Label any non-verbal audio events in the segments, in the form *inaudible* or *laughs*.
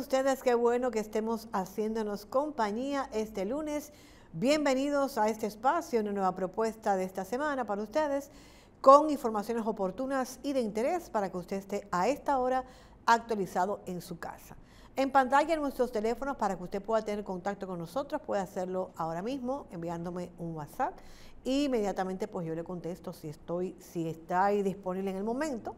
amigos, ¿cómo están ustedes? Qué bueno que estemos haciéndonos compañía este lunes. Bienvenidos a este espacio, una nueva propuesta de esta semana para ustedes, con informaciones oportunas y de interés para que usted esté a esta hora actualizado en su casa. En pantalla nuestros teléfonos para que usted pueda tener contacto con nosotros, puede hacerlo ahora mismo enviándome un WhatsApp y inmediatamente pues yo le contesto si estoy, si está ahí disponible en el momento.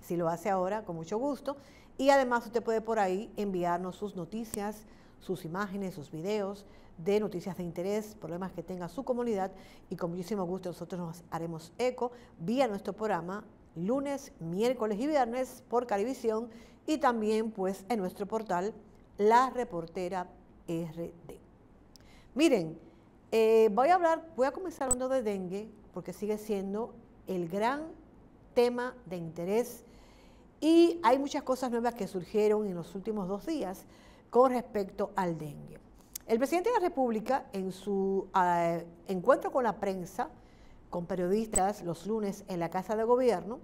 Si lo hace ahora, con mucho gusto. Y además usted puede por ahí enviarnos sus noticias, sus imágenes, sus videos de noticias de interés, problemas que tenga su comunidad y con muchísimo gusto nosotros nos haremos eco vía nuestro programa lunes, miércoles y viernes por Carivisión y también pues en nuestro portal La Reportera RD. Miren, eh, voy a hablar, voy a comenzar hablando de dengue porque sigue siendo el gran tema de interés y hay muchas cosas nuevas que surgieron en los últimos dos días con respecto al dengue. El presidente de la República, en su ah, encuentro con la prensa, con periodistas los lunes en la Casa de Gobierno,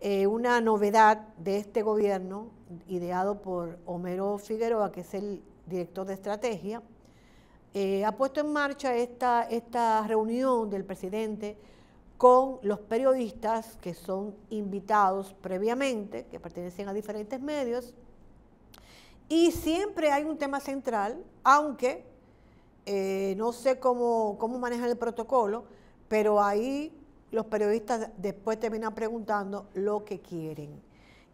eh, una novedad de este gobierno, ideado por Homero Figueroa, que es el director de estrategia, eh, ha puesto en marcha esta, esta reunión del presidente con los periodistas que son invitados previamente, que pertenecen a diferentes medios, y siempre hay un tema central, aunque eh, no sé cómo, cómo manejan el protocolo, pero ahí los periodistas después terminan preguntando lo que quieren.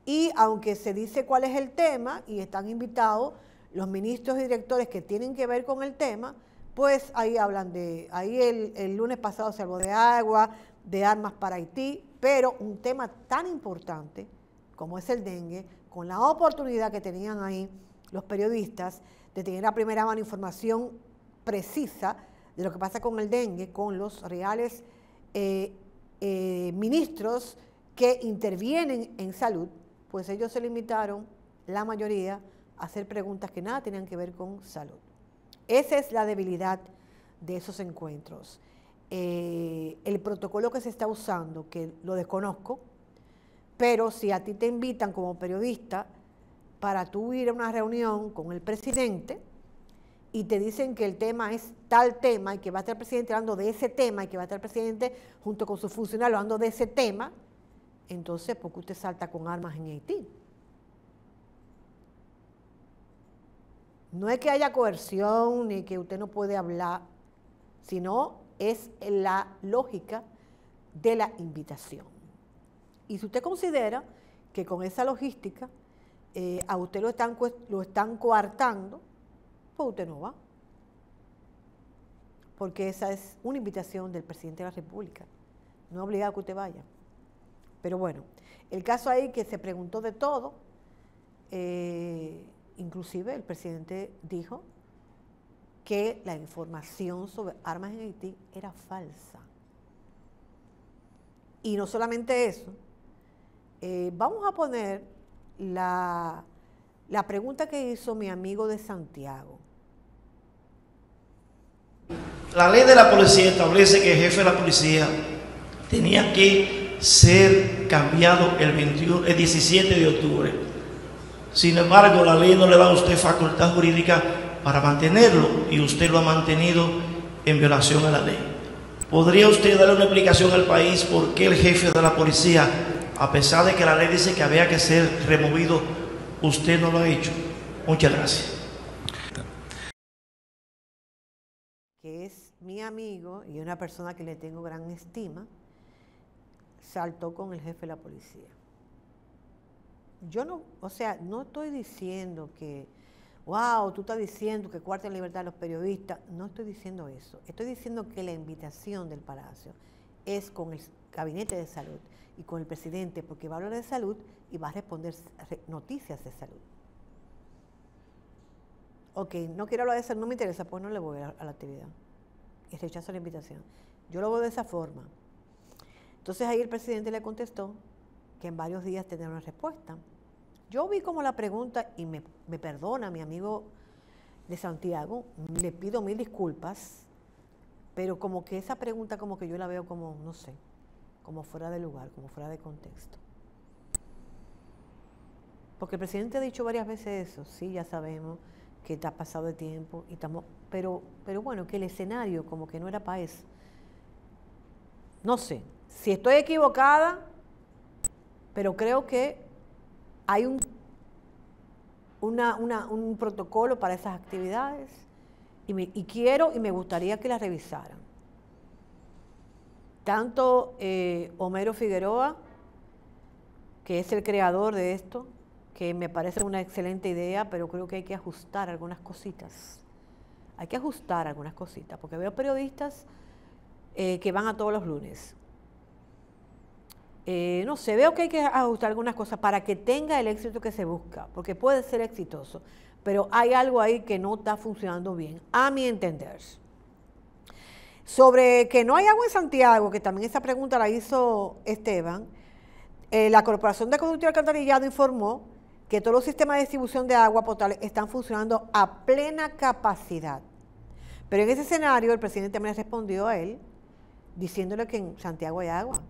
Y aunque se dice cuál es el tema y están invitados los ministros y directores que tienen que ver con el tema, pues ahí hablan de, ahí el, el lunes pasado se habló de agua, de armas para Haití, pero un tema tan importante como es el dengue, con la oportunidad que tenían ahí los periodistas de tener a primera mano información precisa de lo que pasa con el dengue, con los reales eh, eh, ministros que intervienen en salud, pues ellos se limitaron, la mayoría, a hacer preguntas que nada tenían que ver con salud. Esa es la debilidad de esos encuentros. Eh, el protocolo que se está usando, que lo desconozco, pero si a ti te invitan como periodista para tú ir a una reunión con el presidente y te dicen que el tema es tal tema y que va a estar el presidente hablando de ese tema y que va a estar el presidente junto con su funcionario hablando de ese tema, entonces, ¿por qué usted salta con armas en Haití? No es que haya coerción ni que usted no puede hablar, sino es la lógica de la invitación. Y si usted considera que con esa logística eh, a usted lo están, lo están coartando, pues usted no va. Porque esa es una invitación del presidente de la República. No es obligado que usted vaya. Pero bueno, el caso ahí que se preguntó de todo, eh, inclusive el presidente dijo que la información sobre armas en Haití era falsa. Y no solamente eso, eh, vamos a poner la, la pregunta que hizo mi amigo de Santiago. La ley de la policía establece que el jefe de la policía tenía que ser cambiado el, 21, el 17 de octubre. Sin embargo, la ley no le da a usted facultad jurídica para mantenerlo y usted lo ha mantenido en violación a la ley. ¿Podría usted darle una explicación al país por qué el jefe de la policía, a pesar de que la ley dice que había que ser removido, usted no lo ha hecho? Muchas gracias. Que es mi amigo y una persona que le tengo gran estima, saltó con el jefe de la policía. Yo no, o sea, no estoy diciendo que wow, tú estás diciendo que cuarta libertad de los periodistas. No estoy diciendo eso. Estoy diciendo que la invitación del Palacio es con el Gabinete de Salud y con el presidente, porque va a hablar de salud y va a responder noticias de salud. Ok, no quiero hablar de salud, no me interesa, pues no le voy a, la actividad. Y rechazo la invitación. Yo lo veo de esa forma. Entonces ahí el presidente le contestó que en varios días tendrá una respuesta. Yo vi como la pregunta, y me, perdona mi amigo de Santiago, le pido mil disculpas, pero como que esa pregunta como que yo la veo como, no sé, como fuera de lugar, como fuera de contexto. Porque el presidente ha dicho varias veces eso, sí, ya sabemos que está pasado de tiempo, y estamos, pero, pero bueno, que el escenario como que no era para eso. No sé, si estoy equivocada, pero creo que hay un, un protocolo para esas actividades y, quiero y me gustaría que las revisaran. Tanto eh, Homero Figueroa, que es el creador de esto, que me parece una excelente idea, pero creo que hay que ajustar algunas cositas. Hay que ajustar algunas cositas, porque veo periodistas eh, que van a todos los lunes. Eh, no sé, veo que hay que ajustar algunas cosas para que tenga el éxito que se busca, porque puede ser exitoso, pero hay algo ahí que no está funcionando bien, a mi entender. Sobre que no hay agua en Santiago, que también esa pregunta la hizo Esteban, eh, la Corporación de Conducto y Alcantarillado informó que todos los sistemas de distribución de agua potable están funcionando a plena capacidad. Pero en ese escenario el presidente me respondió a él diciéndole que en Santiago hay agua,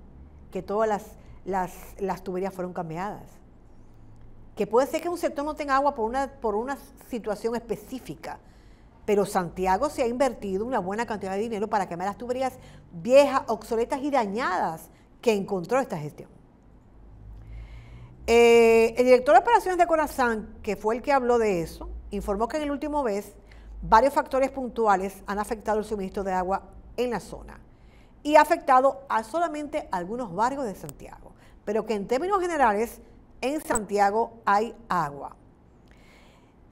que todas las, las, tuberías fueron cambiadas, que puede ser que un sector no tenga agua por una, por una situación específica, pero Santiago se ha invertido una buena cantidad de dinero para cambiar las tuberías viejas, obsoletas y dañadas que encontró esta gestión. Eh, el director de operaciones de Corazán, que fue el que habló de eso, informó que en el último mes varios factores puntuales han afectado el suministro de agua en la zona y ha afectado a solamente algunos barrios de Santiago, pero que en términos generales en Santiago hay agua.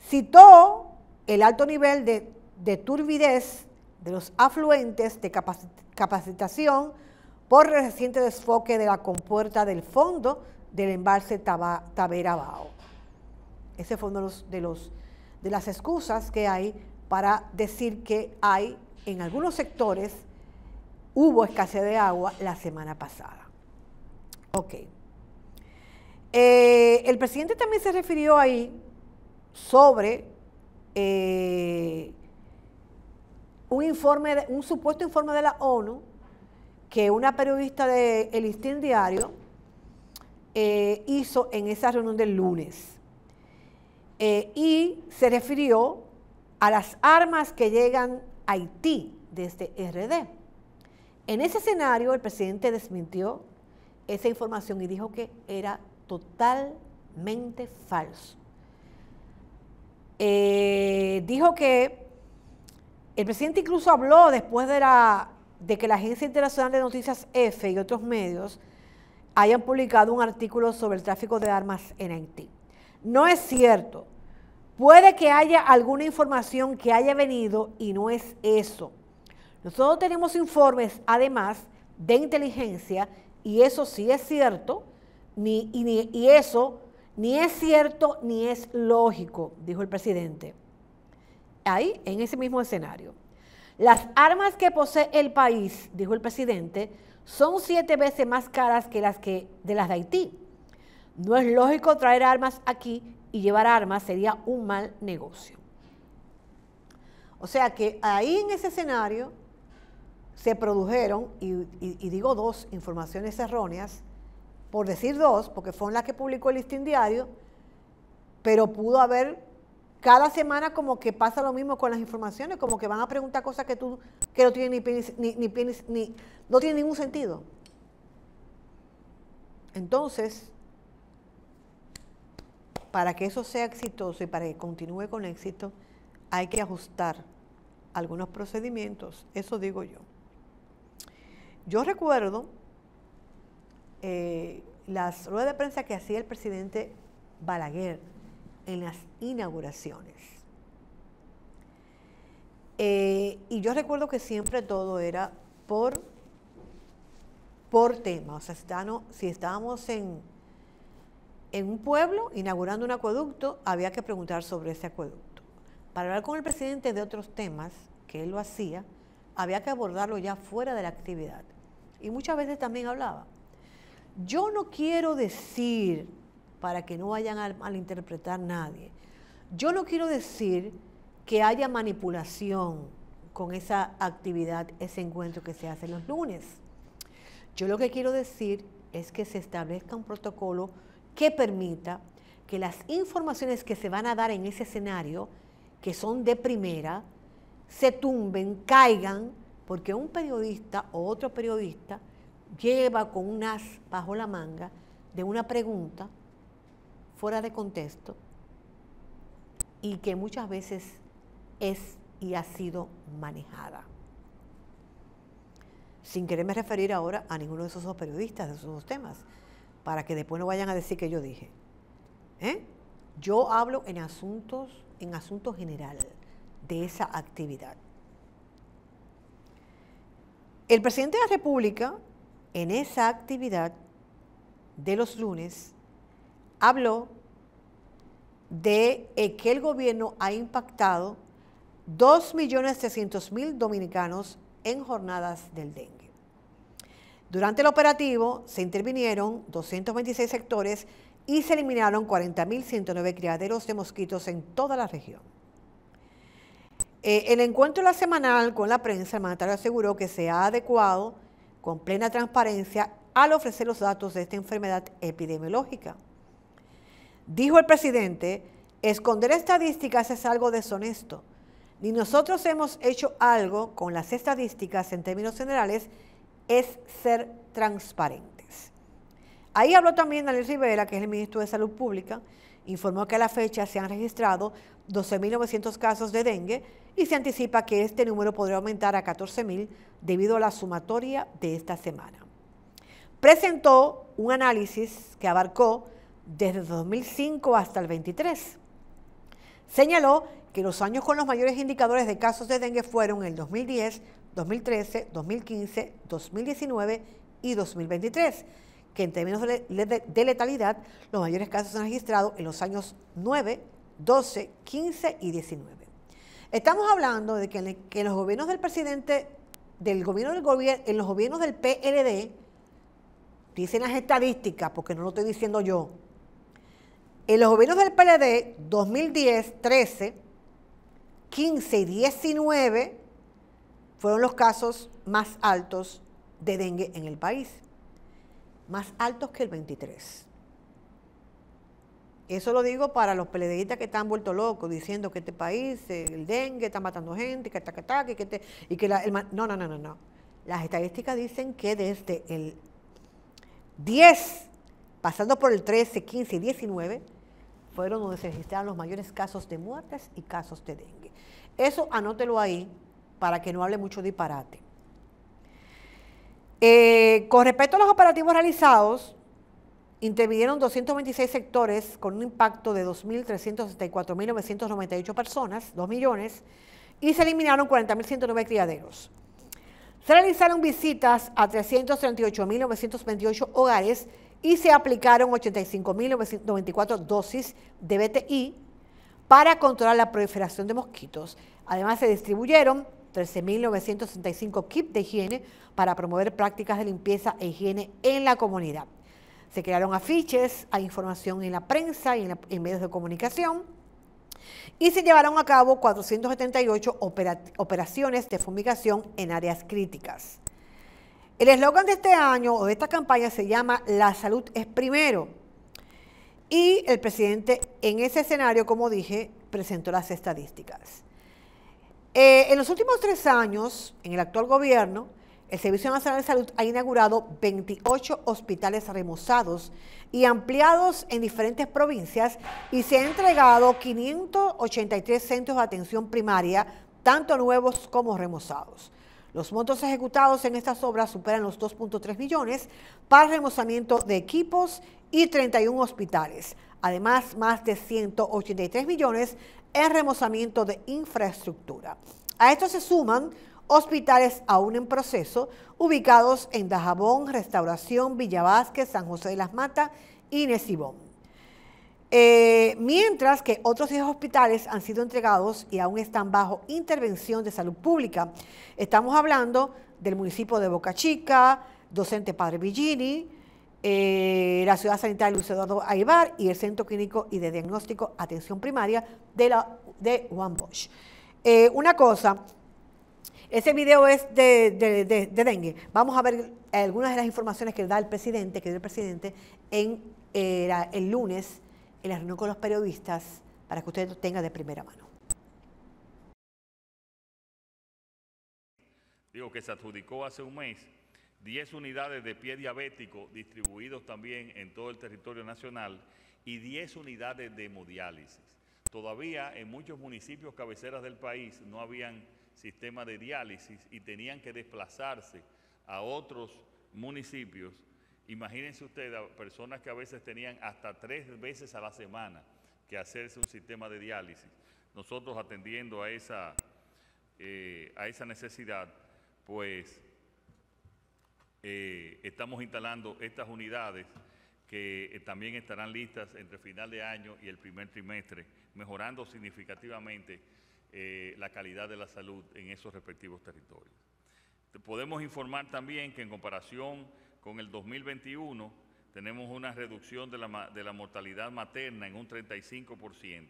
Citó el alto nivel de, de turbidez de los afluentes de capacitación por el reciente desfoque de la compuerta del fondo del embalse Tavera Bao. Ese fue uno de, los, de, las excusas que hay para decir que hay en algunos sectores hubo escasez de agua la semana pasada. Ok. Eh, el presidente también se refirió ahí sobre eh, un informe, un supuesto informe de la ONU que una periodista de El Diario eh, hizo en esa reunión del lunes. Y se refirió a las armas que llegan a Haití desde RD. En ese escenario, el presidente desmintió esa información y dijo que era totalmente falso. Eh, dijo que el presidente incluso habló después de, la, de que la Agencia Internacional de Noticias F y otros medios hayan publicado un artículo sobre el tráfico de armas en Haití. No es cierto. Puede que haya alguna información que haya venido y no es eso. Nosotros tenemos informes, además, de inteligencia y eso sí es cierto, ni, y, eso ni es cierto ni es lógico, dijo el presidente. Ahí, en ese mismo escenario. Las armas que posee el país, dijo el presidente, son siete veces más caras que las que de las de Haití. No es lógico traer armas aquí y llevar armas sería un mal negocio. O sea que ahí en ese escenario se produjeron, y, digo dos informaciones erróneas, por decir dos, porque fueron las que publicó el listín diario, pero pudo haber cada semana como que pasa lo mismo con las informaciones, como que van a preguntar cosas que tú que no tienen ni, ni, ni, no tienen ningún sentido. Entonces, para que eso sea exitoso y para que continúe con éxito, hay que ajustar algunos procedimientos, eso digo yo. Yo recuerdo eh, las ruedas de prensa que hacía el presidente Balaguer en las inauguraciones. Eh, y yo recuerdo que siempre todo era por, por tema. O sea, si estábamos en, en un pueblo inaugurando un acueducto, había que preguntar sobre ese acueducto. Para hablar con el presidente de otros temas, que él lo hacía, había que abordarlo ya fuera de la actividad. Y muchas veces también hablaba. Yo no quiero decir para que no vayan a malinterpretar nadie. Yo no quiero decir que haya manipulación con esa actividad, ese encuentro que se hace los lunes. Yo lo que quiero decir es que se establezca un protocolo que permita que las informaciones que se van a dar en ese escenario, que son de primera, se tumben, caigan, porque un periodista o otro periodista lleva con un as bajo la manga de una pregunta fuera de contexto y que muchas veces es y ha sido manejada. Sin quererme referir ahora a ninguno de esos dos periodistas, de esos dos temas, para que después no vayan a decir que yo dije. ¿Eh? Yo hablo en asuntos, en asuntos general de esa actividad. El presidente de la República, en esa actividad de los lunes, habló de eh, que el gobierno ha impactado 2.300.000 dominicanos en jornadas del dengue. Durante el operativo se intervinieron 226 sectores y se eliminaron 40.109 criaderos de mosquitos en toda la región. Eh, el encuentro la semanal con la prensa, el mandatario aseguró que se ha adecuado con plena transparencia al ofrecer los datos de esta enfermedad epidemiológica. Dijo el presidente, esconder estadísticas es algo deshonesto. Ni nosotros hemos hecho algo con las estadísticas en términos generales, es ser transparentes. Ahí habló también Daniel Rivera, que es el ministro de Salud Pública, informó que a la fecha se han registrado 12.900 casos de dengue y se anticipa que este número podría aumentar a 14.000 debido a la sumatoria de esta semana. Presentó un análisis que abarcó desde 2005 hasta el 23. Señaló que los años con los mayores indicadores de casos de dengue fueron el 2010, 2013, 2015, 2019 y 2023, que en términos de letalidad los mayores casos se han registrado en los años 9, 12, 15 y 19. Estamos hablando de que en, los gobiernos del presidente, del gobierno del gobierno, en los gobiernos del PLD, dicen las estadísticas, porque no lo estoy diciendo yo, en los gobiernos del PLD, 2010, 13, 15 y 19 fueron los casos más altos de dengue en el país, más altos que el 23. Eso lo digo para los peledeístas que están vueltos locos diciendo que este país, el dengue está matando gente, que está que está, que, que, y que la, el, no, no, no, no, no. Las estadísticas dicen que desde el 10, pasando por el 13, 15 y 19, fueron donde se registraron los mayores casos de muertes y casos de dengue. Eso anótelo ahí para que no hable mucho disparate. Eh, con respecto a los operativos realizados, intervinieron 226 sectores con un impacto de 2.364.998 personas, 2 millones, y se eliminaron 40.109 criaderos. Se realizaron visitas a 338.928 hogares y se aplicaron 85.994 dosis de BTI para controlar la proliferación de mosquitos. Además, se distribuyeron 13.965 kits de higiene para promover prácticas de limpieza e higiene en la comunidad. Se crearon afiches, hay información en la prensa y en, medios de comunicación. Y se llevaron a cabo 478 operaciones de fumigación en áreas críticas. El eslogan de este año o de esta campaña se llama La salud es primero. Y el presidente en ese escenario, como dije, presentó las estadísticas. Eh, en los últimos tres años, en el actual gobierno, el Servicio Nacional de Salud ha inaugurado 28 hospitales remozados y ampliados en diferentes provincias y se han entregado 583 centros de atención primaria, tanto nuevos como remozados. Los montos ejecutados en estas obras superan los 2.3 millones para remozamiento de equipos y 31 hospitales. Además, más de 183 millones en remozamiento de infraestructura. A esto se suman hospitales aún en proceso, ubicados en Dajabón, Restauración, Villa Vázquez, San José de las Matas y Nesibón. Eh, mientras que otros 10 hospitales han sido entregados y aún están bajo intervención de salud pública. Estamos hablando del municipio de Boca Chica, docente Padre Villini, eh, la ciudad sanitaria Luis Eduardo Aibar y el Centro Clínico y de Diagnóstico Atención Primaria de, la, de Juan Bosch. Eh, una cosa, ese video es de, dengue. Vamos a ver algunas de las informaciones que da el presidente, que dio el presidente en, el lunes en la reunión con los periodistas para que usted lo tenga de primera mano. Digo que se adjudicó hace un mes 10 unidades de pie diabético distribuidos también en todo el territorio nacional y 10 unidades de hemodiálisis. Todavía en muchos municipios cabeceras del país no habían sistema de diálisis y tenían que desplazarse a otros municipios. Imagínense ustedes a personas que a veces tenían hasta tres veces a la semana que hacerse un sistema de diálisis. Nosotros atendiendo a esa, eh, a esa necesidad, pues eh, estamos instalando estas unidades que eh, también estarán listas entre final de año y el primer trimestre, mejorando significativamente eh, la calidad de la salud en esos respectivos territorios. Podemos informar también que en comparación con el 2021 tenemos una reducción de la, de la mortalidad materna en un 35%.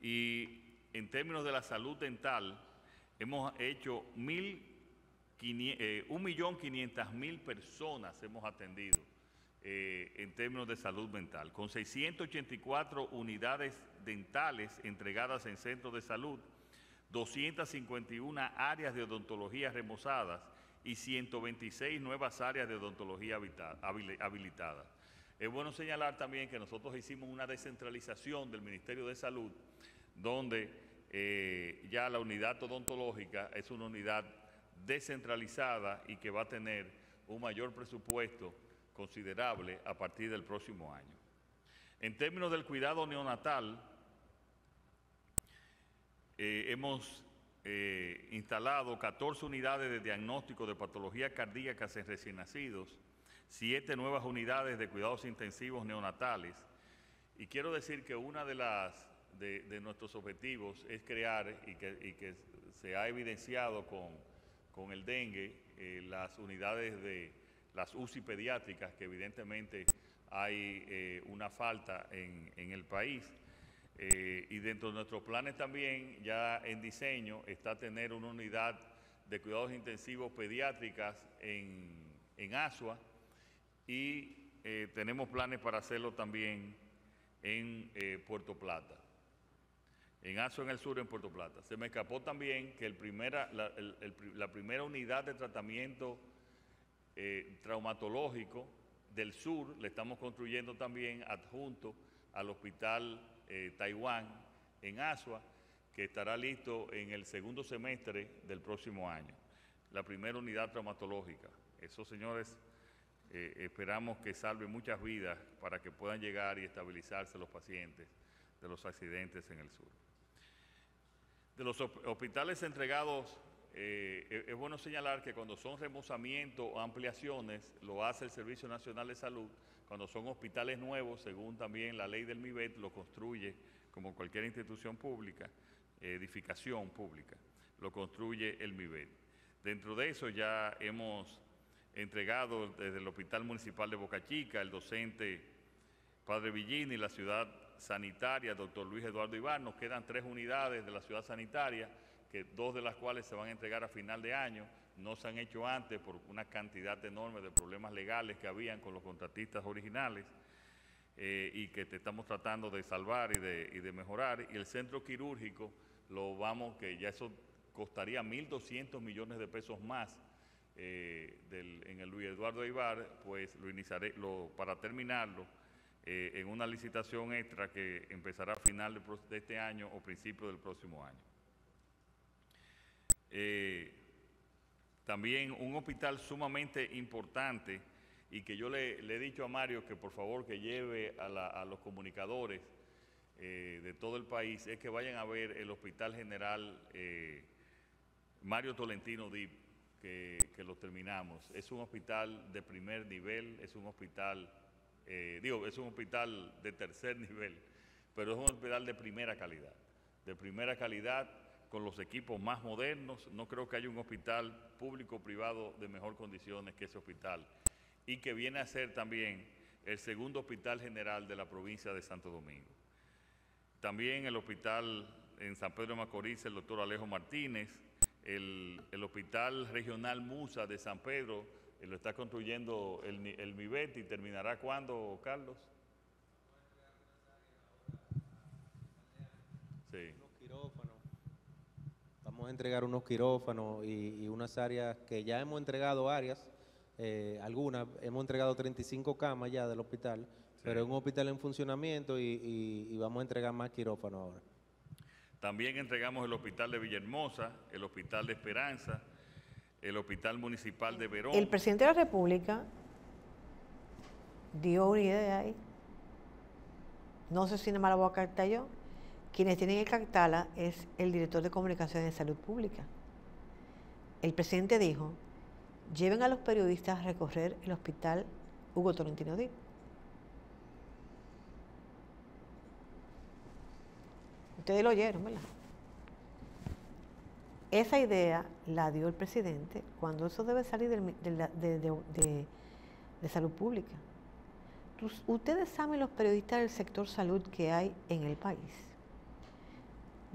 Y en términos de la salud dental, hemos hecho mil, eh, 1.500.000 personas hemos atendido eh, en términos de salud mental, con 684 unidades dentales entregadas en centros de salud, 251 áreas de odontología remozadas y 126 nuevas áreas de odontología habilitadas. Es bueno señalar también que nosotros hicimos una descentralización del Ministerio de Salud, donde eh, ya la unidad odontológica es una unidad descentralizada y que va a tener un mayor presupuesto considerable a partir del próximo año. En términos del cuidado neonatal, eh, hemos eh, instalado 14 unidades de diagnóstico de patologías cardíacas en recién nacidos, 7 nuevas unidades de cuidados intensivos neonatales. Y quiero decir que una de, las, de, nuestros objetivos es crear, y que, se ha evidenciado con, el dengue, eh, las unidades de las UCI pediátricas, que evidentemente hay una falta en, en el país. Eh, y dentro de nuestros planes también, ya en diseño, está tener una unidad de cuidados intensivos pediátricas en, Asua y eh, tenemos planes para hacerlo también en eh, Puerto Plata. En Asua en el sur, en Puerto Plata. Se me escapó también que el primera, la, primera unidad de tratamiento traumatológico del sur le estamos construyendo también adjunto al hospital eh, Taiwán, en Asua, que estará listo en el segundo semestre del próximo año. La primera unidad traumatológica. Esos señores eh, esperamos que salven muchas vidas para que puedan llegar y estabilizarse los pacientes de los accidentes en el sur. De los hospitales entregados, eh, es bueno señalar que cuando son remozamientos o ampliaciones, lo hace el Servicio Nacional de Salud, cuando son hospitales nuevos, según también la ley del MIBET, lo construye como cualquier institución pública, edificación pública, lo construye el MIBET. Dentro de eso ya hemos entregado desde el Hospital Municipal de Boca Chica, el docente Padre Villini, la ciudad sanitaria, doctor Luis Eduardo Ibar, nos quedan tres unidades de la ciudad sanitaria, dos de las cuales se van a entregar a final de año, no se han hecho antes por una cantidad enorme de problemas legales que habían con los contratistas originales eh, y que te estamos tratando de salvar y de, mejorar. Y el centro quirúrgico, lo vamos, que ya eso costaría 1.200 millones de pesos más eh, en el Luis Eduardo Ibar, pues lo iniciaré para terminarlo eh, en una licitación extra que empezará a final de, este año o principio del próximo año. También un hospital sumamente importante y que yo le, he dicho a Mario que por favor que lleve a, los comunicadores eh, de todo el país es que vayan a ver el Hospital General eh, Mario Tolentino Dip, que, lo terminamos. Es un hospital de primer nivel, es un hospital, eh, digo, es un hospital de tercer *laughs* nivel, pero es un hospital de primera calidad, de primera calidad con los equipos más modernos. No creo que haya un hospital público o privado de mejor condiciones que ese hospital y que viene a ser también el segundo hospital general de la provincia de Santo Domingo. También el hospital en San Pedro de Macorís, el doctor Alejo Martínez, el, el hospital regional Musa de San Pedro, eh, lo está construyendo el, el MIBET terminará cuándo, Carlos? Sí. Vamos a entregar unos quirófanos y, unas áreas que ya hemos entregado áreas, eh, algunas, hemos entregado 35 camas ya del hospital, pero es un hospital en funcionamiento y, vamos a entregar más quirófanos ahora. También entregamos el hospital de Villahermosa, el hospital de Esperanza, el hospital municipal de Verón. El presidente de la República dio una idea ahí. No sé si no me la voy a captar yo. Quienes tienen que captarla es el director de comunicaciones de salud pública. El presidente dijo, lleven a los periodistas a recorrer el hospital Hugo Tolentino Díaz Ustedes lo oyeron, ¿verdad? Esa idea la dio el presidente cuando eso debe salir de, salud pública. Ustedes saben los periodistas del sector salud que hay en el país,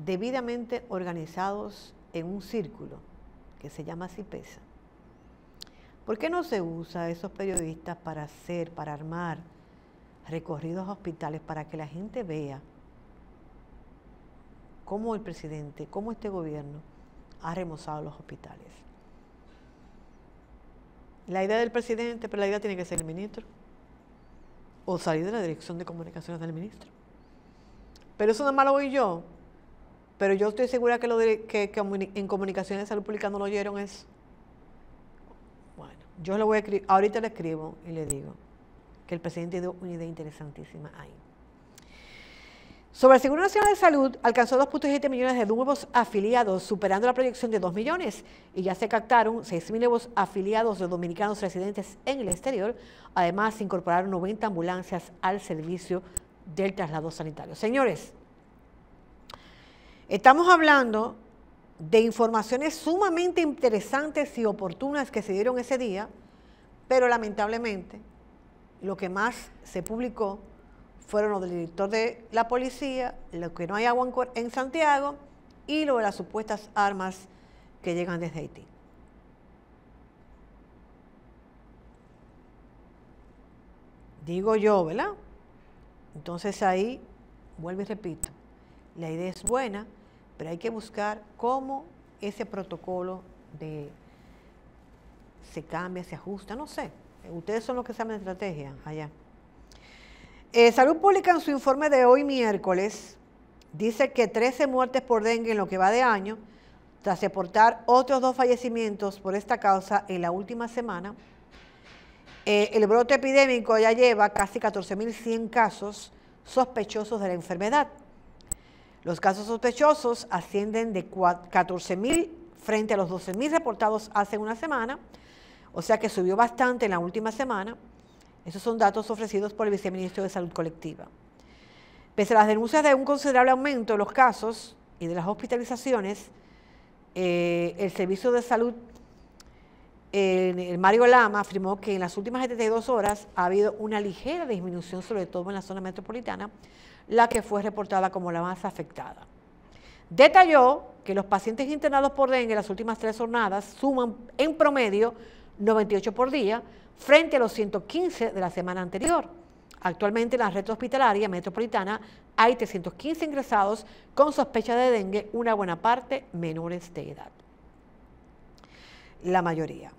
debidamente organizados en un círculo que se llama CIPESA. ¿Por qué no se usa esos periodistas para hacer, para armar recorridos a hospitales para que la gente vea cómo el presidente, cómo este gobierno ha remozado los hospitales. La idea del presidente, pero la idea tiene que ser el ministro. O salir de la dirección de comunicaciones del ministro. Pero eso nada más lo voy yo. Pero yo estoy segura que, lo que, en comunicaciones de salud pública no lo oyeron es. Bueno, yo lo voy a escribir, ahorita le escribo y le digo que el presidente dio una idea interesantísima ahí. Sobre el Seguro Nacional de Salud, alcanzó 2.7 millones de nuevos afiliados, superando la proyección de 2 millones, y ya se captaron 6.000 nuevos afiliados de dominicanos residentes en el exterior. Además, se incorporaron 90 ambulancias al servicio del traslado sanitario. Señores, estamos hablando de informaciones sumamente interesantes y oportunas que se dieron ese día, pero lamentablemente lo que más se publicó fueron los del director de la policía, lo que no hay agua en Santiago y lo de las supuestas armas que llegan desde Haití. Digo yo, ¿verdad? Entonces ahí, vuelvo y repito, la idea es buena, pero hay que buscar cómo ese protocolo de se cambia, se ajusta, no sé. Ustedes son los que saben de estrategia allá. Eh, Salud Pública en su informe de hoy miércoles dice que 13 muertes por dengue en lo que va de año, tras reportar otros dos fallecimientos por esta causa en la última semana. Eh, el brote epidémico ya lleva casi 14.100 casos sospechosos de la enfermedad. Los casos sospechosos ascienden de 14.000 frente a los 12.000 reportados hace una semana, o sea que subió bastante en la última semana. Esos son datos ofrecidos por el viceministro de Salud Colectiva. Pese a las denuncias de un considerable aumento de los casos y de las hospitalizaciones, eh, el Servicio de Salud, el Mario Lama, afirmó que en las últimas 72 horas ha habido una ligera disminución, sobre todo en la zona metropolitana, la que fue reportada como la más afectada. Detalló que los pacientes internados por dengue en las últimas tres jornadas suman en promedio 98 por día, frente a los 115 de la semana anterior. Actualmente en la red hospitalaria metropolitana hay 315 ingresados con sospecha de dengue, una buena parte menores de edad. La mayoría.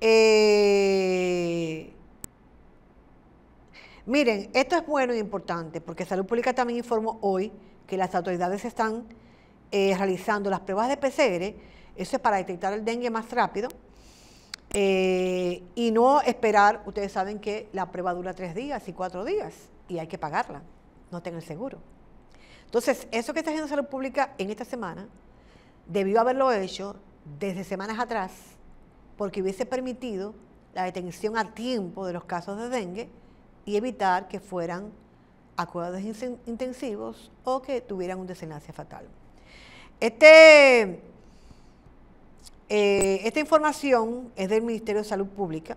Eh, miren, esto es bueno e importante porque Salud Pública también informó hoy que las autoridades están eh, realizando las pruebas de PCR, eso es para detectar el dengue más rápido, eh, y no esperar, ustedes saben que la prueba dura tres días y cuatro días y hay que pagarla, no tengan seguro. Entonces, eso que está haciendo Salud Pública en esta semana, debió haberlo hecho desde semanas atrás, porque hubiese permitido la detención a tiempo de los casos de dengue y evitar que fueran a cuidados intensivos o que tuvieran un desenlace fatal. Este eh, esta información es del Ministerio de Salud Pública.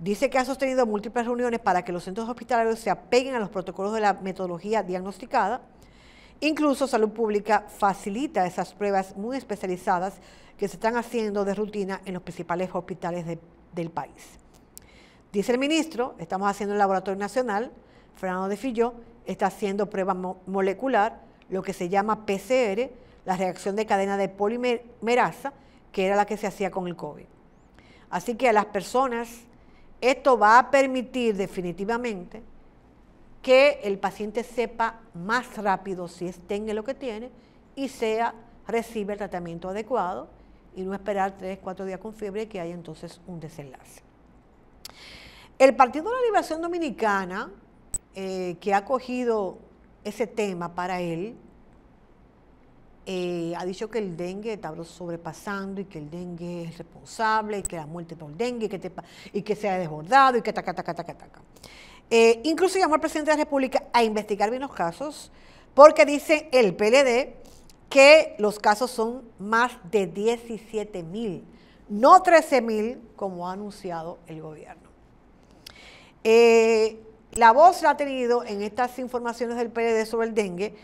Dice que ha sostenido múltiples reuniones para que los centros hospitalarios se apeguen a los protocolos de la metodología diagnosticada. Incluso Salud Pública facilita esas pruebas muy especializadas que se están haciendo de rutina en los principales hospitales del país. Dice el ministro, estamos haciendo el laboratorio nacional Fernando de Filló, está haciendo prueba molecular, lo que se llama PCR, la reacción de cadena de polimerasa, que era la que se hacía con el COVID. Así que a las personas esto va a permitir definitivamente que el paciente sepa más rápido si tenga lo que tiene y sea recibe el tratamiento adecuado y no esperar tres, cuatro días con fiebre y que haya entonces un desenlace. El Partido de la Liberación Dominicana, eh, que ha cogido ese tema para él, eh, ha dicho que el dengue está sobrepasando y que el dengue es responsable y que la muerte por dengue y que, y que se ha desbordado y que taca, taca, taca, taca. Eh, incluso llamó al presidente de la República a investigar bien los casos porque dice el PLD que los casos son más de 17 mil, no 13 mil como ha anunciado el gobierno. Eh, la voz la ha tenido en estas informaciones del PLD sobre el dengue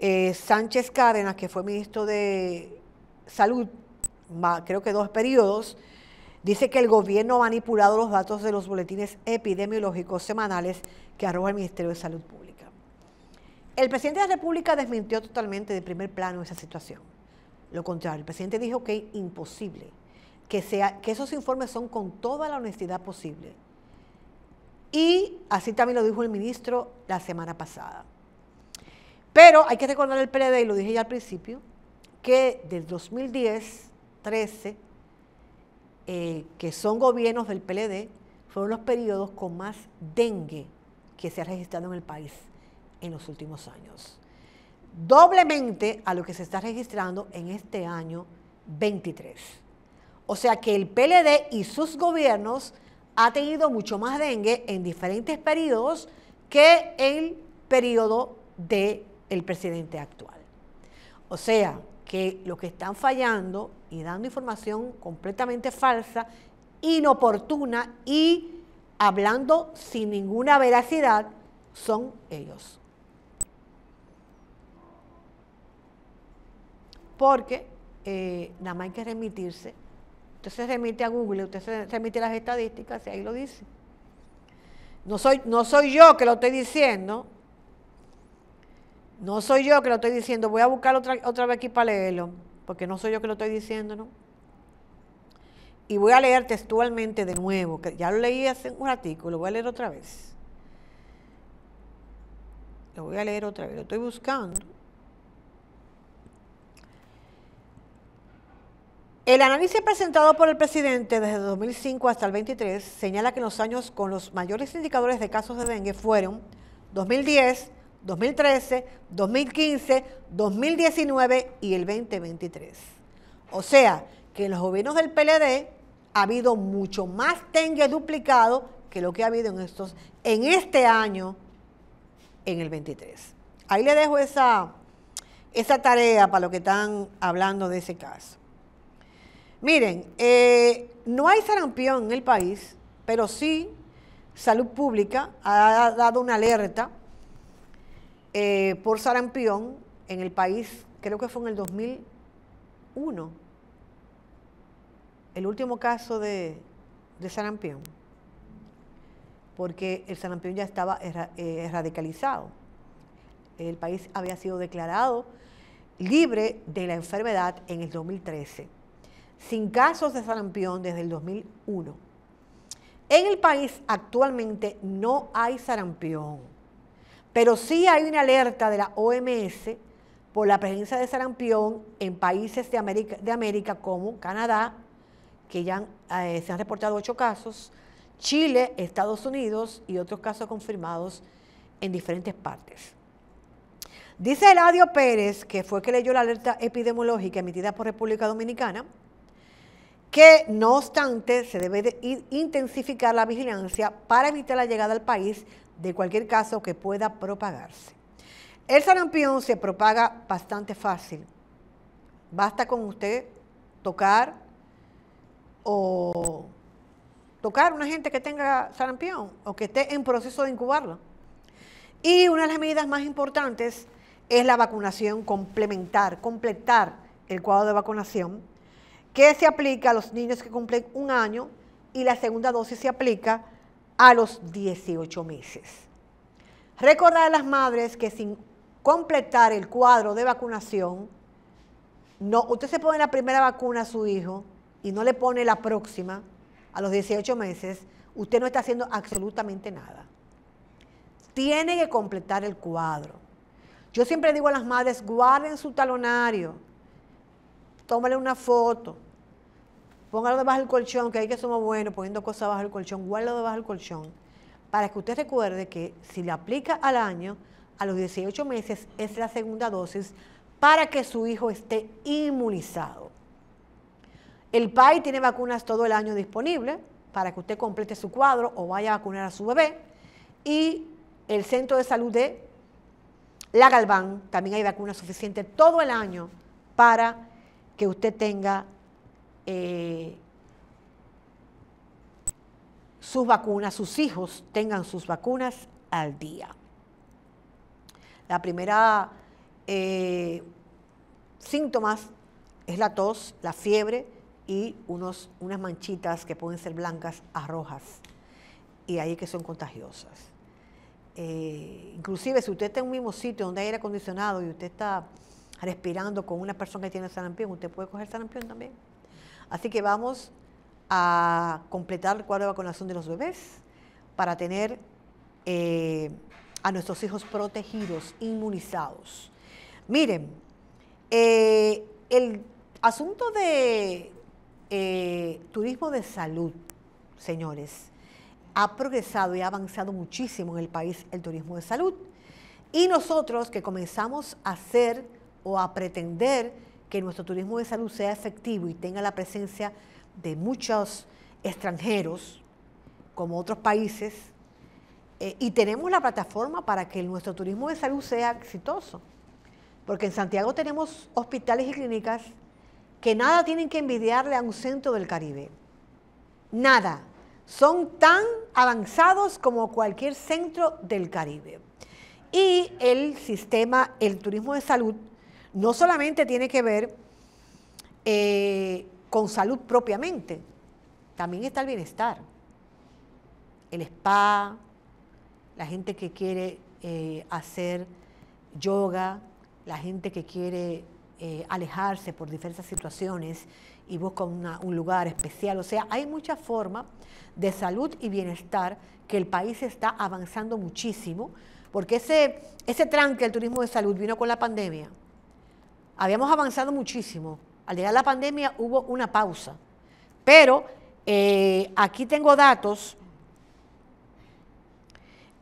eh, Sánchez Cárdenas, que fue ministro de Salud, creo que dos periodos, dice que el gobierno ha manipulado los datos de los boletines epidemiológicos semanales que arroja el Ministerio de Salud Pública. El presidente de la República desmintió totalmente de primer plano esa situación. Lo contrario, el presidente dijo que es imposible, que, sea, que esos informes son con toda la honestidad posible. Y así también lo dijo el ministro la semana pasada. Pero hay que recordar el PLD, y lo dije ya al principio, que del 2010, 13, eh, que son gobiernos del PLD, fueron los periodos con más dengue que se ha registrado en el país en los últimos años. Doblemente a lo que se está registrando en este año 23. O sea que el PLD y sus gobiernos ha tenido mucho más dengue en diferentes periodos que el periodo de el presidente actual. O sea, que lo que están fallando y dando información completamente falsa, inoportuna y hablando sin ninguna veracidad son ellos. Porque eh, nada más hay que remitirse. Usted se remite a Google, usted se remite a las estadísticas y ahí lo dice. No soy, no soy yo que lo estoy diciendo, no soy yo que lo estoy diciendo, voy a buscar otra, otra vez aquí para leerlo, porque no soy yo que lo estoy diciendo, ¿no? Y voy a leer textualmente de nuevo, que ya lo leí hace un artículo, lo voy a leer otra vez. Lo voy a leer otra vez, lo estoy buscando. El análisis presentado por el presidente desde 2005 hasta el 23 señala que los años con los mayores indicadores de casos de dengue fueron 2010, 2013, 2015, 2019 y el 2023. O sea, que en los gobiernos del PLD ha habido mucho más dengue duplicado que lo que ha habido en, estos, en este año, en el 23. Ahí le dejo esa, esa tarea para los que están hablando de ese caso. Miren, eh, no hay sarampión en el país, pero sí Salud Pública ha dado una alerta eh, por sarampión en el país, creo que fue en el 2001, el último caso de, sarampión, porque el sarampión ya estaba eh, radicalizado. El país había sido declarado libre de la enfermedad en el 2013, sin casos de sarampión desde el 2001. En el país actualmente no hay sarampión. Pero sí hay una alerta de la OMS por la presencia de sarampión en países de América, de América como Canadá, que ya eh, se han reportado ocho casos, Chile, Estados Unidos y otros casos confirmados en diferentes partes. Dice Eladio Pérez, que fue que leyó la alerta epidemiológica emitida por República Dominicana, que no obstante se debe de intensificar la vigilancia para evitar la llegada al país de cualquier caso que pueda propagarse. El sarampión se propaga bastante fácil. Basta con usted tocar o tocar una gente que tenga sarampión o que esté en proceso de incubarlo. Y una de las medidas más importantes es la vacunación complementar, completar el cuadro de vacunación que se aplica a los niños que cumplen un año y la segunda dosis se aplica a los 18 meses. Recordar a las madres que sin completar el cuadro de vacunación, no, usted se pone la primera vacuna a su hijo y no le pone la próxima a los 18 meses, usted no está haciendo absolutamente nada. Tiene que completar el cuadro. Yo siempre digo a las madres, guarden su talonario, tómale una foto, póngalo debajo del colchón, que ahí que somos buenos poniendo cosas debajo del colchón, guárdalo debajo del colchón, para que usted recuerde que si le aplica al año, a los 18 meses es la segunda dosis, para que su hijo esté inmunizado. El PAI tiene vacunas todo el año disponibles para que usted complete su cuadro o vaya a vacunar a su bebé. Y el Centro de Salud de La Galván también hay vacunas suficientes todo el año para que usted tenga eh, sus vacunas, sus hijos tengan sus vacunas al día. La primera eh, síntomas es la tos, la fiebre, y unos, unas manchitas que pueden ser blancas a rojas y ahí que son contagiosas. Eh, inclusive si usted está en un mismo sitio donde hay aire acondicionado y usted está respirando con una persona que tiene sarampión, usted puede coger sarampión también. Así que vamos a completar el cuadro de vacunación de los bebés para tener eh, a nuestros hijos protegidos, inmunizados. Miren, eh, el asunto de eh, turismo de salud, señores, ha progresado y ha avanzado muchísimo en el país el turismo de salud. Y nosotros que comenzamos a hacer o a pretender que nuestro turismo de salud sea efectivo y tenga la presencia de muchos extranjeros, como otros países, eh, y tenemos la plataforma para que nuestro turismo de salud sea exitoso. Porque en Santiago tenemos hospitales y clínicas que nada tienen que envidiarle a un centro del Caribe. Nada. Son tan avanzados como cualquier centro del Caribe. Y el sistema, el turismo de salud, no solamente tiene que ver eh, con salud propiamente, también está el bienestar. El spa, la gente que quiere eh, hacer yoga, la gente que quiere eh, alejarse por diversas situaciones y busca un lugar especial. O sea, hay muchas formas de salud y bienestar que el país está avanzando muchísimo, porque ese, ese tranque del turismo de salud vino con la pandemia. Habíamos avanzado muchísimo. Al llegar la pandemia hubo una pausa. Pero eh, aquí tengo datos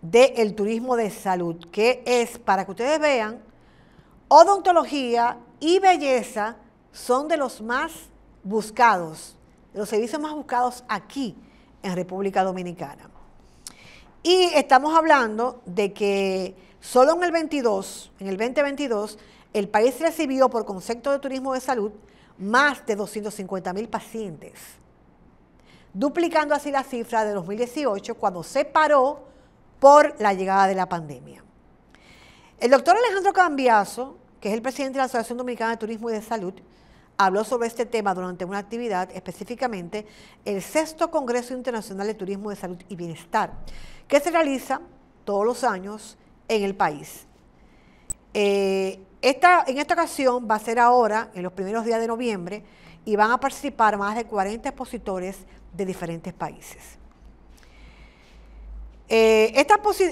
del turismo de salud, que es para que ustedes vean odontología y belleza son de los más buscados, de los servicios más buscados aquí en República Dominicana. Y estamos hablando de que solo en el 22, en el 2022, el país recibió por concepto de turismo de salud más de 250 mil pacientes, duplicando así la cifra de 2018 cuando se paró por la llegada de la pandemia. El doctor Alejandro Cambiaso, que es el presidente de la Asociación Dominicana de Turismo y de Salud, habló sobre este tema durante una actividad, específicamente el sexto Congreso Internacional de Turismo de Salud y Bienestar, que se realiza todos los años en el país. Eh, en esta ocasión va a ser ahora, en los primeros días de noviembre, y van a participar más de 40 expositores de diferentes países. Eh,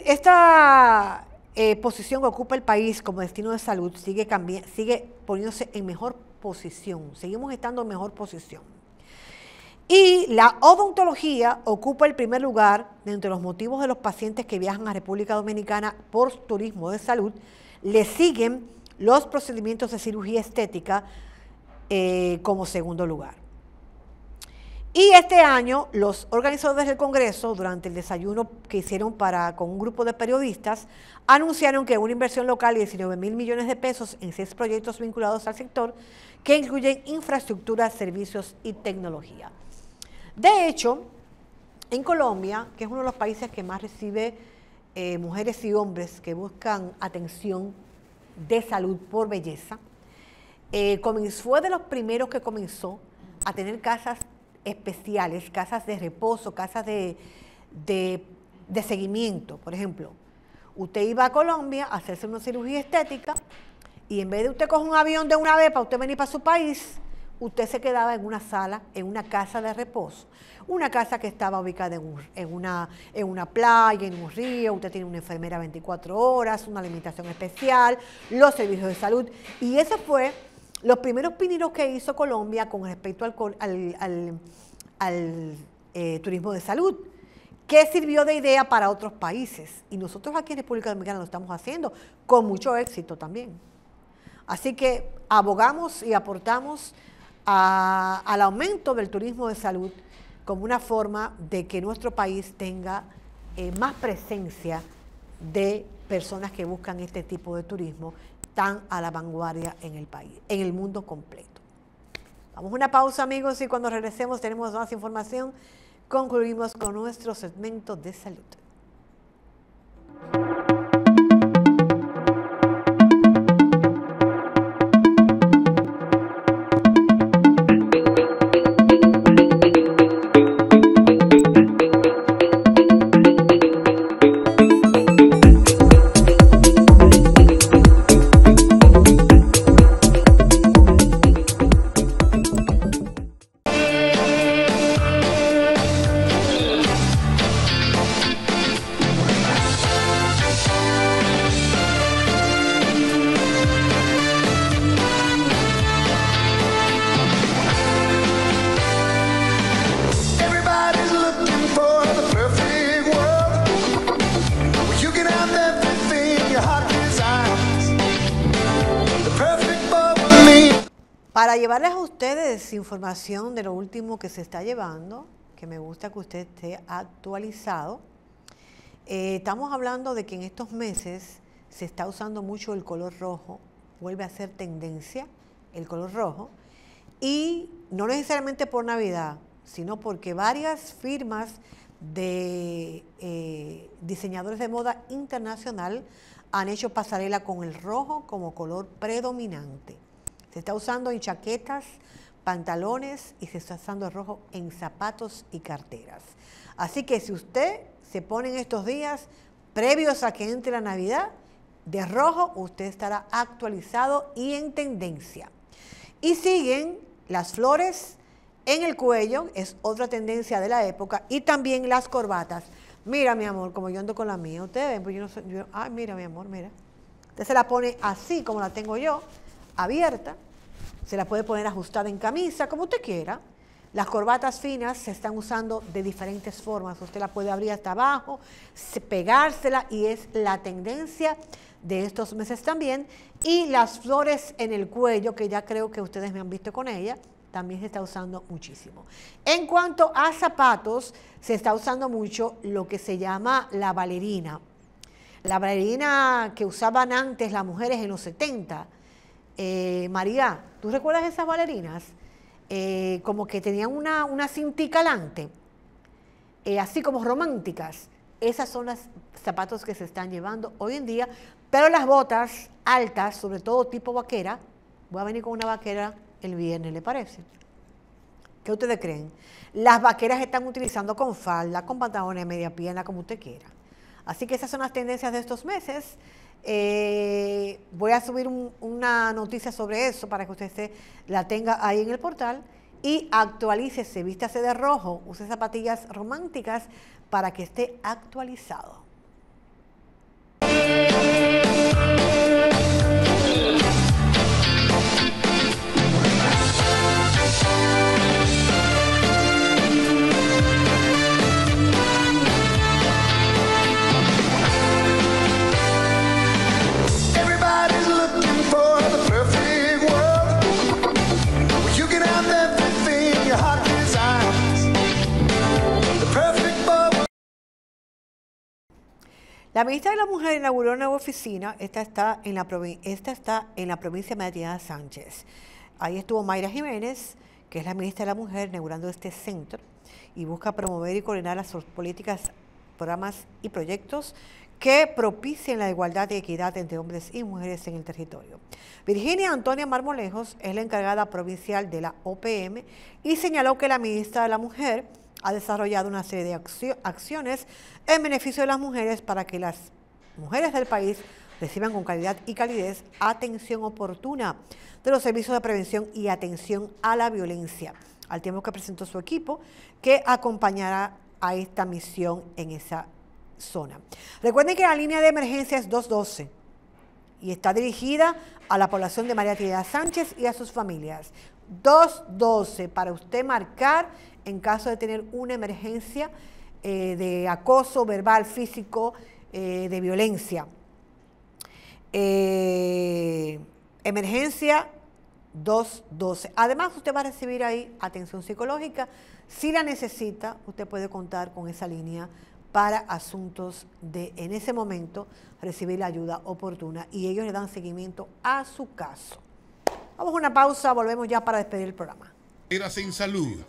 esta, eh, posición que ocupa el país como destino de salud sigue, sigue poniéndose en mejor posición, seguimos estando en mejor posición. Y la odontología ocupa el primer lugar entre los motivos de los pacientes que viajan a República Dominicana por turismo de salud. Le siguen los procedimientos de cirugía estética eh, como segundo lugar. Y este año los organizadores del Congreso, durante el desayuno que hicieron para, con un grupo de periodistas, anunciaron que una inversión local de 19 mil millones de pesos en seis proyectos vinculados al sector que incluyen infraestructura, servicios y tecnología. De hecho, en Colombia, que es uno de los países que más recibe eh, mujeres y hombres que buscan atención de salud por belleza, eh, fue de los primeros que comenzó a tener casas especiales, casas de reposo, casas de, de, seguimiento. Por ejemplo, Usted iba a Colombia a hacerse una cirugía estética y en vez de usted coger un avión de una vez para usted venir para su país, usted se quedaba en una sala, en una casa de reposo. Una casa que estaba ubicada en, una, en una playa, en un río, usted tiene una enfermera 24 horas, una alimentación especial, los servicios de salud. Y eso fue los primeros pininos que hizo Colombia con respecto al, eh, turismo de salud que sirvió de idea para otros países. Y nosotros aquí en República Dominicana lo estamos haciendo con mucho éxito también. Así que abogamos y aportamos al aumento del turismo de salud como una forma de que nuestro país tenga eh, más presencia de personas que buscan este tipo de turismo tan a la vanguardia en el país, en el mundo completo. Vamos a una pausa, amigos, y cuando regresemos tenemos más información. Concluimos con nuestro segmento de salud. Información de lo último que se está llevando, que me gusta que usted esté actualizado, eh, estamos hablando de que en estos meses se está usando mucho el color rojo, vuelve a ser tendencia el color rojo, y no necesariamente por Navidad, sino porque varias firmas de eh, diseñadores de moda internacional han hecho pasarela con el rojo como color predominante. Se está usando en chaquetas, pantalones y se está usando rojo en zapatos y carteras. Así que si usted se pone en estos días previos a que entre la Navidad, de rojo usted estará actualizado y en tendencia. Y siguen las flores en el cuello, es otra tendencia de la época, y también las corbatas. Mira, mi amor, como yo ando con la mía, ustedes ven, pues yo no sé, ay, mira, mi amor, mira. Usted se la pone así como la tengo yo, abierta, se la puede poner ajustada en camisa, como usted quiera. Las corbatas finas se están usando de diferentes formas. Usted la puede abrir hasta abajo, pegársela y es la tendencia de estos meses también. Y las flores en el cuello, que ya creo que ustedes me han visto con ella, también se está usando muchísimo. En cuanto a zapatos, se está usando mucho lo que se llama la balerina. La balerina que usaban antes las mujeres en los 70, eh, María, ¿tú recuerdas esas bailarinas? Eh, como que tenían una, una cintica alante, eh, así como románticas. Esas son los zapatos que se están llevando hoy en día, pero las botas altas, sobre todo tipo vaquera, voy a venir con una vaquera el viernes, ¿le parece? ¿Qué ustedes creen? Las vaqueras están utilizando con falda, con pantalones media pierna, como usted quiera. Así que esas son las tendencias de estos meses. Eh, voy a subir una noticia sobre eso para que usted la tenga ahí en el portal y actualícese, vístase de rojo, use zapatillas románticas para que esté actualizado. La ministra de la Mujer inauguró una nueva oficina, esta está en la, esta está en la provincia de Matías Sánchez. Ahí estuvo Mayra Jiménez, que es la ministra de la Mujer, inaugurando este centro y busca promover y coordinar las políticas, programas y proyectos que propicien la igualdad y equidad entre hombres y mujeres en el territorio. Virginia Antonia Marmolejos es la encargada provincial de la OPM y señaló que la ministra de la Mujer ha desarrollado una serie de acciones en beneficio de las mujeres para que las mujeres del país reciban con calidad y calidez atención oportuna de los servicios de prevención y atención a la violencia, al tiempo que presentó su equipo que acompañará a esta misión en esa zona. Recuerden que la línea de emergencia es 212 y está dirigida a la población de María Trinidad Sánchez y a sus familias. 212 para usted marcar en caso de tener una emergencia eh, de acoso verbal, físico, eh, de violencia. Eh, emergencia 212. Además, usted va a recibir ahí atención psicológica. Si la necesita, usted puede contar con esa línea para asuntos de, en ese momento, recibir la ayuda oportuna y ellos le dan seguimiento a su caso. Vamos a una pausa, volvemos ya para despedir el programa. Eras en salud.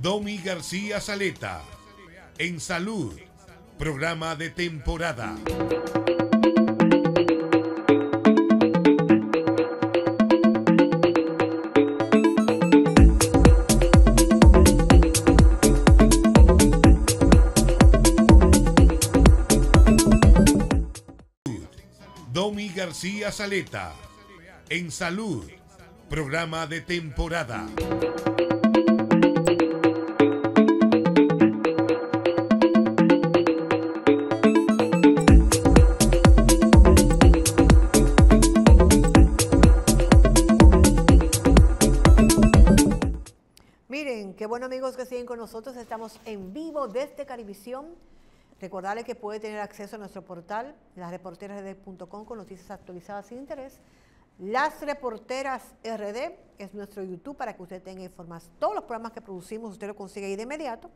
Domi García Saleta. En salud. Programa de temporada. Domi García Saleta. En salud. Programa de temporada. Amigos que siguen con nosotros. Estamos en vivo desde Carivisión. Recordarles que puede tener acceso a nuestro portal, lasreporterasrd.com, con noticias actualizadas sin interés. Las Reporteras RD es nuestro YouTube para que usted tenga información. Todos los programas que producimos usted lo consigue ahí de inmediato.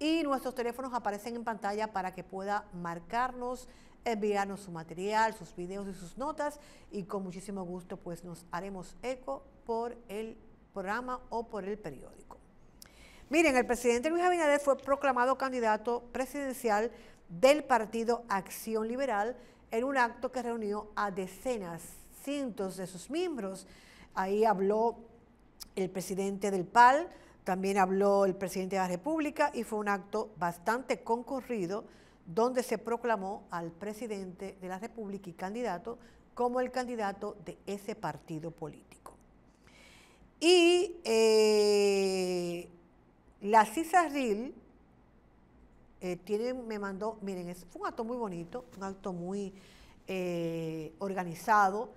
Y nuestros teléfonos aparecen en pantalla para que pueda marcarnos, enviarnos su material, sus videos y sus notas. Y con muchísimo gusto pues nos haremos eco por el programa o por el periódico. Miren, el presidente Luis Abinader fue proclamado candidato presidencial del partido Acción Liberal en un acto que reunió a decenas, cientos de sus miembros. Ahí habló el presidente del PAL, también habló el presidente de la República y fue un acto bastante concurrido donde se proclamó al presidente de la República y candidato como el candidato de ese partido político. Y eh, la CISARRIL eh, tiene, me mandó, miren, es, fue un acto muy bonito, un acto muy eh, organizado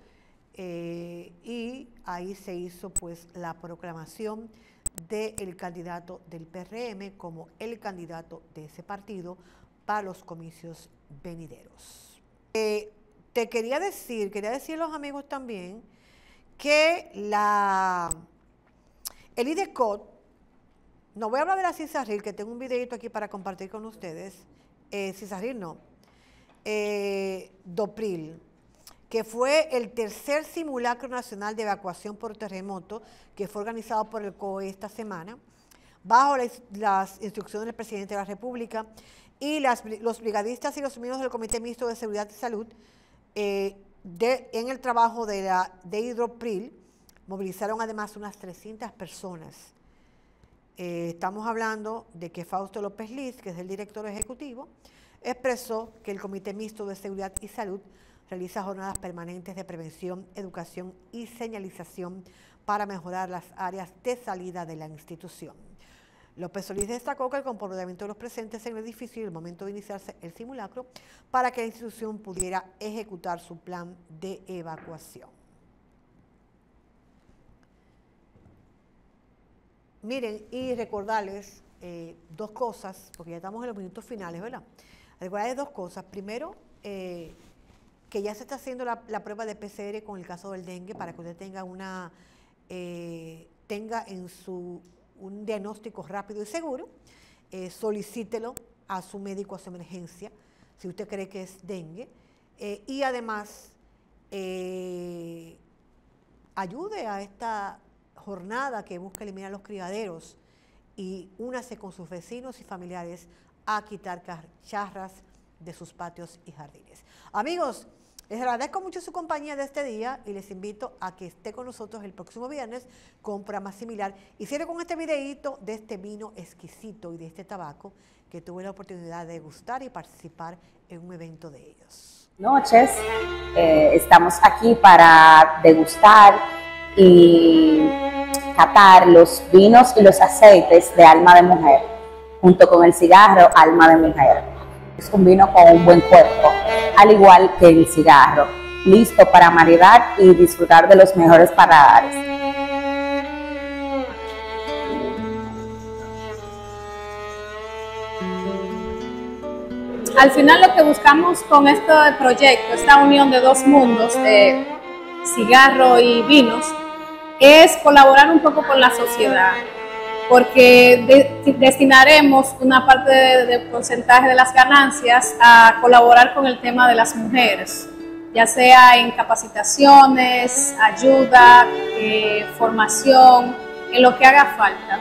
eh, y ahí se hizo pues la proclamación del candidato del PRM como el candidato de ese partido para los comicios venideros. Te quería decir, quería decir a los amigos también que la, el IDECOT, no voy a hablar de la CISARRIL, que tengo un videito aquí para compartir con ustedes, eh, no, eh, DOPRIL, que fue el tercer simulacro nacional de evacuación por terremoto que fue organizado por el COE esta semana, bajo las, instrucciones del presidente de la República y los brigadistas y los miembros del Comité Mixto de Seguridad y Salud eh, en el trabajo de, la, de Hidropril movilizaron además unas 300 personas. Eh, estamos hablando de que Fausto López Liz, que es el director ejecutivo, expresó que el Comité Mixto de Seguridad y Salud realiza jornadas permanentes de prevención, educación y señalización para mejorar las áreas de salida de la institución. López Solís destacó que el comportamiento de los presentes en el edificio y el momento de iniciarse el simulacro para que la institución pudiera ejecutar su plan de evacuación. Miren, y recordarles eh, dos cosas, porque ya estamos en los minutos finales, ¿verdad? Recordarles dos cosas. Primero, eh, que ya se está haciendo la, la, prueba de PCR con el caso del dengue para que usted tenga una eh, tenga en su un diagnóstico rápido y seguro, eh, solicítelo a su médico a su emergencia si usted cree que es dengue y además ayude a esta jornada que busca eliminar los criaderos y únase con sus vecinos y familiares a quitar charras de sus patios y jardines. Amigos, les agradezco mucho su compañía de este día y les invito a que esté con nosotros el próximo viernes con un programa similar. Y cierre con este videíto de este vino exquisito y de este tabaco que tuve la oportunidad de gustar y participar en un evento de ellos. noches. Eh, estamos aquí para degustar y catar los vinos y los aceites de alma de mujer, junto con el cigarro alma de mujer. Es un vino con un buen cuerpo, al igual que el cigarro, listo para maridar y disfrutar de los mejores paladares. al final lo que buscamos con este proyecto, esta unión de dos mundos, cigarro y vinos, es colaborar un poco con la sociedad, porque destinaremos una parte del porcentaje de las ganancias a colaborar con el tema de las mujeres, ya sea en capacitaciones, ayuda, eh, formación, en lo que haga falta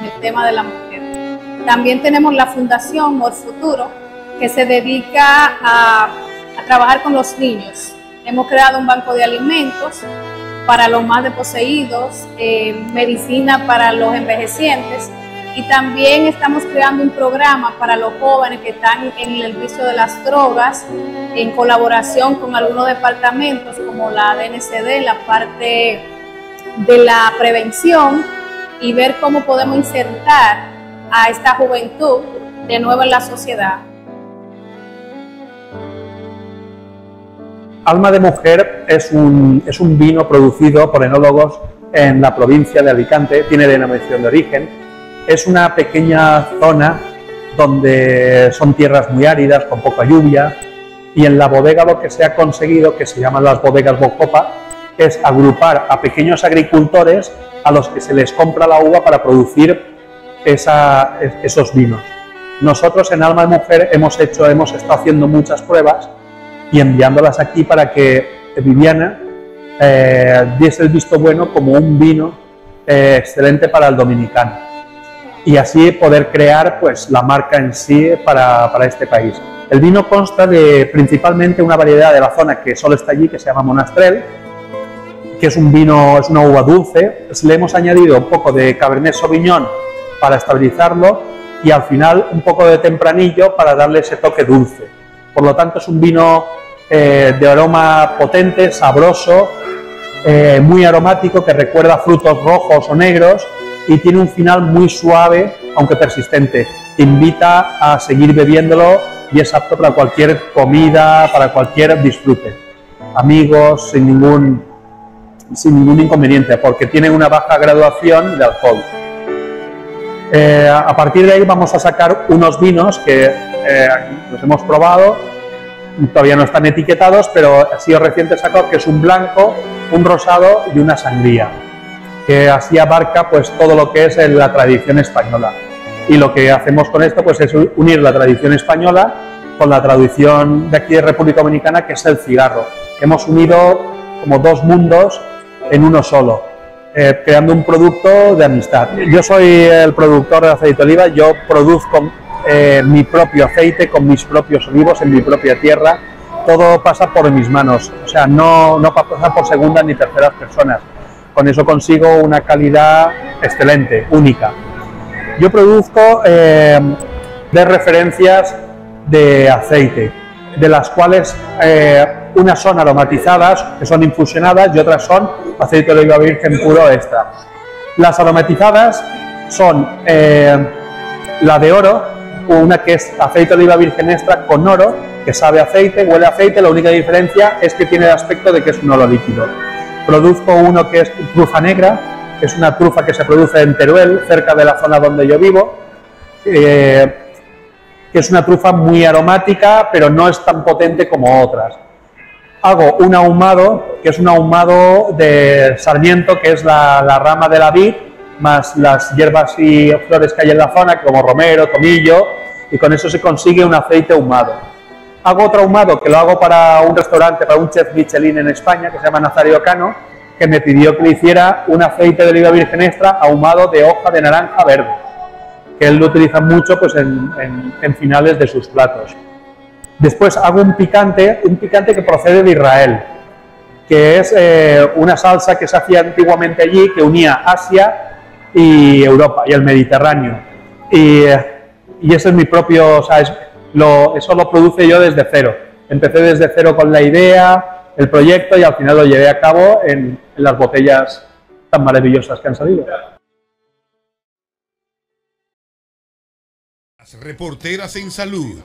el tema de la mujer. También tenemos la Fundación Mor Futuro, que se dedica a, trabajar con los niños. Hemos creado un banco de alimentos para los más desposeídos, eh, medicina para los envejecientes y también estamos creando un programa para los jóvenes que están en el vicio de las drogas en colaboración con algunos departamentos como la DNCD, la parte de la prevención y ver cómo podemos insertar a esta juventud de nuevo en la sociedad. Alma de Mujer es un, vino producido por enólogos en la provincia de Alicante, tiene denominación de origen. Es una pequeña zona donde son tierras muy áridas, con poca lluvia, y en la bodega lo que se ha conseguido, que se llaman las bodegas Bocopa, es agrupar a pequeños agricultores a los que se les compra la uva para producir esos vinos. Nosotros en Alma de Mujer hemos hecho, hemos estado haciendo muchas pruebas y enviándolas aquí para que Viviana eh, diese el visto bueno como un vino eh, excelente para el dominicano y así poder crear pues la marca en sí para, para, este país. El vino consta de principalmente una variedad de la zona que solo está allí, que se llama Monastrell, que es un vino, es una uva dulce. Le hemos añadido un poco de Cabernet Sauvignon para estabilizarlo y al final un poco de tempranillo para darle ese toque dulce. Por lo tanto, es un vino eh, de aroma potente, sabroso, eh, muy aromático, que recuerda frutos rojos o negros y tiene un final muy suave, aunque persistente. Te invita a seguir bebiéndolo y es apto para cualquier comida, para cualquier disfrute. Amigos, sin ningún, sin ningún inconveniente, porque tiene una baja graduación de alcohol. Eh, a partir de ahí vamos a sacar unos vinos que los hemos probado todavía no están etiquetados, pero ha sido reciente sacado que es un blanco, un rosado y una sangría, que así abarca pues todo lo que es la tradición española. Y lo que hacemos con esto pues es unir la tradición española con la tradición de aquí de República Dominicana, que es el cigarro. Hemos unido como dos mundos en uno solo, eh, creando un producto de amistad. Yo soy el productor de aceite de oliva, yo produzco eh, mi propio aceite con mis propios olivos en mi propia tierra. Todo pasa por mis manos, o sea, no, no pasa por segundas ni terceras personas. Con eso consigo una calidad excelente, única. Yo produzco eh, de referencias de aceite, de las cuales eh, unas son aromatizadas, que son infusionadas, y otras son aceite de oliva virgen puro extra. Las aromatizadas son la de oro, una que es aceite de oliva virgen extra con oro, que sabe aceite, huele a aceite, la única diferencia es que tiene el aspecto de que es un oro líquido. Produzco uno que es trufa negra, que es una trufa que se produce en Teruel, cerca de la zona donde yo vivo, eh, que es una trufa muy aromática, pero no es tan potente como otras. Hago un ahumado, que es un ahumado de sarmiento, que es la, la rama de la vid, más las hierbas y flores que hay en la zona, como romero, tomillo, y con eso se consigue un aceite ahumado. Hago otro ahumado que lo hago para un restaurante, para un chef Michelin en España, que se llama Nazario Cano, que me pidió que le hiciera un aceite de oliva virgen extra ahumado de hoja de naranja verde, que él lo utiliza mucho pues, en, finales de sus platos. Después hago un picante, un picante que procede de Israel, que es eh, una salsa que se hacía antiguamente allí, que unía Asia y Europa y el Mediterráneo. Y, y ese es mi propio, o sea, lo, eso lo produce yo desde cero. empecé desde cero con la idea, el proyecto y al final lo llevé a cabo en, en las botellas tan maravillosas que han salido. Las reporteras en salud